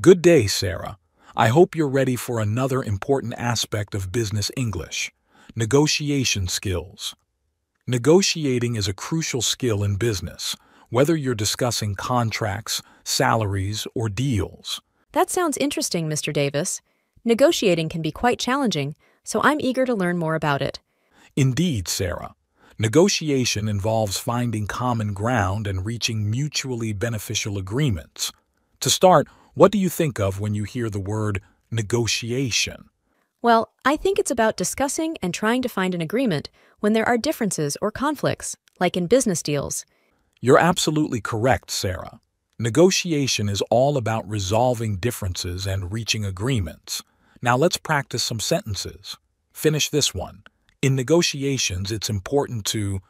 Good day, Sarah. I hope you're ready for another important aspect of business English negotiation skills. Negotiating is a crucial skill in business, whether you're discussing contracts, salaries, or deals. That sounds interesting, Mr. Davis. Negotiating can be quite challenging, so I'm eager to learn more about it. Indeed, Sarah. Negotiation involves finding common ground and reaching mutually beneficial agreements. To start, what do you think of when you hear the word negotiation? Well, I think it's about discussing and trying to find an agreement when there are differences or conflicts, like in business deals. You're absolutely correct, Sarah. Negotiation is all about resolving differences and reaching agreements. Now let's practice some sentences. Finish this one. In negotiations, it's important to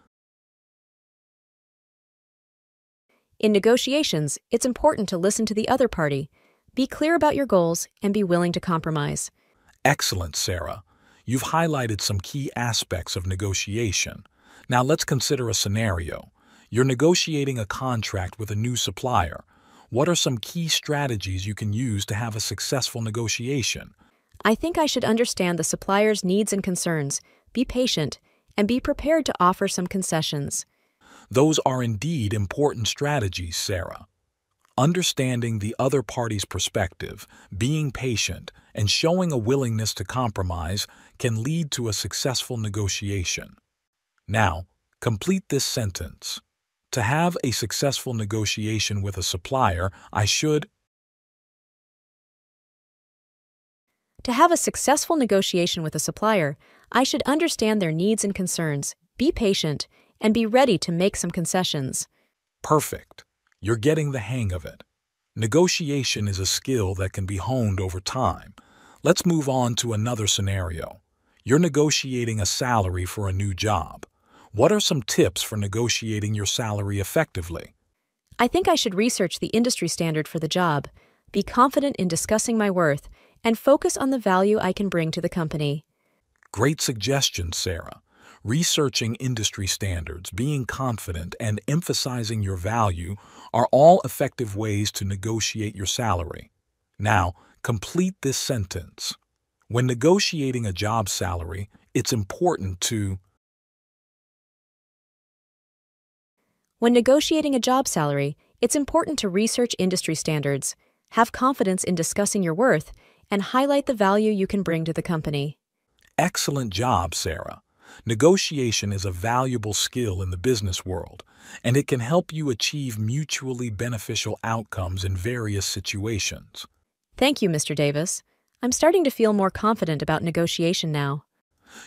In negotiations, it's important to listen to the other party, be clear about your goals, and be willing to compromise. Excellent, Sarah. You've highlighted some key aspects of negotiation. Now let's consider a scenario. You're negotiating a contract with a new supplier. What are some key strategies you can use to have a successful negotiation? I think I should understand the supplier's needs and concerns, be patient, and be prepared to offer some concessions. Those are indeed important strategies, Sarah. Understanding the other party's perspective, being patient, and showing a willingness to compromise can lead to a successful negotiation. Now, complete this sentence. To have a successful negotiation with a supplier, I should To have a successful negotiation with a supplier, I should understand their needs and concerns, be patient, and be ready to make some concessions. Perfect. You're getting the hang of it. Negotiation is a skill that can be honed over time. Let's move on to another scenario. You're negotiating a salary for a new job. What are some tips for negotiating your salary effectively? I think I should research the industry standard for the job, be confident in discussing my worth, and focus on the value I can bring to the company. Great suggestion, Sarah. Researching industry standards, being confident, and emphasizing your value are all effective ways to negotiate your salary. Now, complete this sentence. When negotiating a job salary, it's important to When negotiating a job salary, it's important to research industry standards, have confidence in discussing your worth, and highlight the value you can bring to the company. Excellent job, Sarah. Negotiation is a valuable skill in the business world, and it can help you achieve mutually beneficial outcomes in various situations. Thank you, Mr. Davis. I'm starting to feel more confident about negotiation now.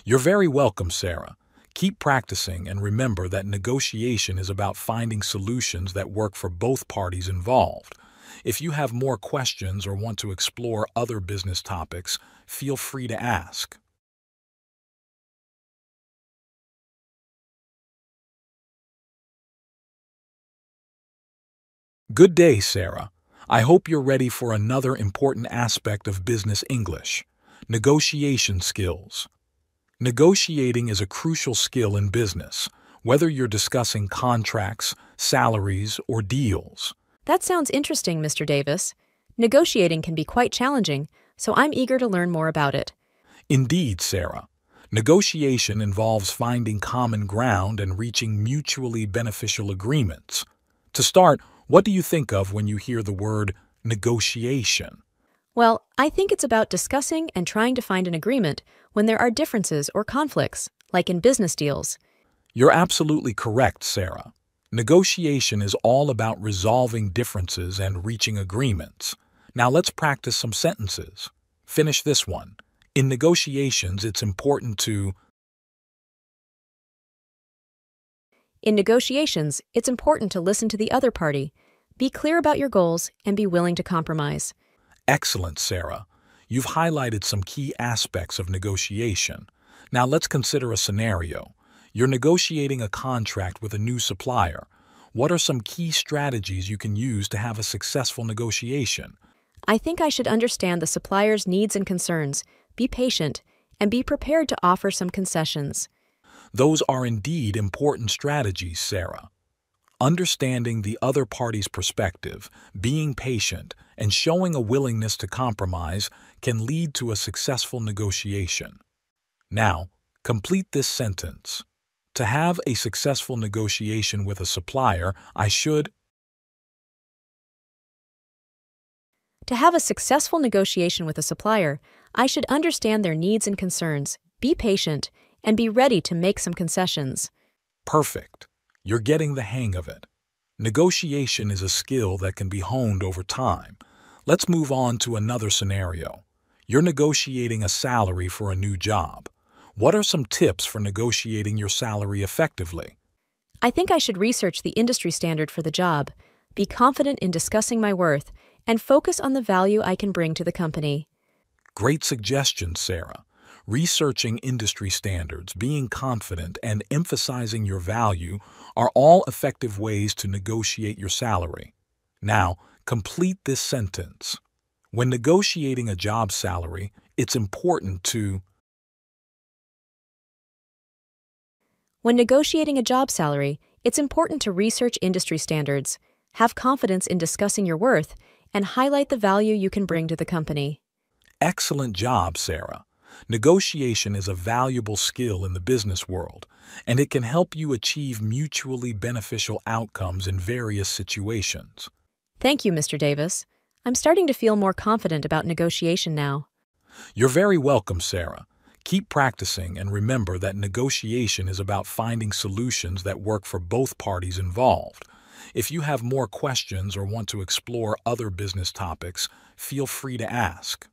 You're very welcome, Sarah. Keep practicing and remember that negotiation is about finding solutions that work for both parties involved. If you have more questions or want to explore other business topics, feel free to ask. Good day, Sarah. I hope you're ready for another important aspect of business English negotiation skills. Negotiating is a crucial skill in business, whether you're discussing contracts, salaries, or deals. That sounds interesting, Mr. Davis. Negotiating can be quite challenging, so I'm eager to learn more about it. Indeed, Sarah. Negotiation involves finding common ground and reaching mutually beneficial agreements. To start, what do you think of when you hear the word negotiation? Well, I think it's about discussing and trying to find an agreement when there are differences or conflicts, like in business deals. You're absolutely correct, Sarah. Negotiation is all about resolving differences and reaching agreements. Now let's practice some sentences. Finish this one. In negotiations, it's important to In negotiations, it's important to listen to the other party, be clear about your goals, and be willing to compromise. Excellent, Sarah. You've highlighted some key aspects of negotiation. Now let's consider a scenario. You're negotiating a contract with a new supplier. What are some key strategies you can use to have a successful negotiation? I think I should understand the supplier's needs and concerns, be patient, and be prepared to offer some concessions. Those are indeed important strategies, Sarah. Understanding the other party's perspective, being patient, and showing a willingness to compromise can lead to a successful negotiation. Now, complete this sentence. To have a successful negotiation with a supplier, I should To have a successful negotiation with a supplier, I should understand their needs and concerns, be patient, and be ready to make some concessions. Perfect. You're getting the hang of it. Negotiation is a skill that can be honed over time. Let's move on to another scenario. You're negotiating a salary for a new job. What are some tips for negotiating your salary effectively? I think I should research the industry standard for the job, be confident in discussing my worth, and focus on the value I can bring to the company. Great suggestion, Sarah. Researching industry standards, being confident, and emphasizing your value are all effective ways to negotiate your salary. Now, complete this sentence. When negotiating a job salary, it's important to When negotiating a job salary, it's important to research industry standards, have confidence in discussing your worth, and highlight the value you can bring to the company. Excellent job, Sarah. Negotiation is a valuable skill in the business world, and it can help you achieve mutually beneficial outcomes in various situations. Thank you, Mr. Davis. I'm starting to feel more confident about negotiation now. You're very welcome, Sarah. Keep practicing and remember that negotiation is about finding solutions that work for both parties involved. If you have more questions or want to explore other business topics, feel free to ask.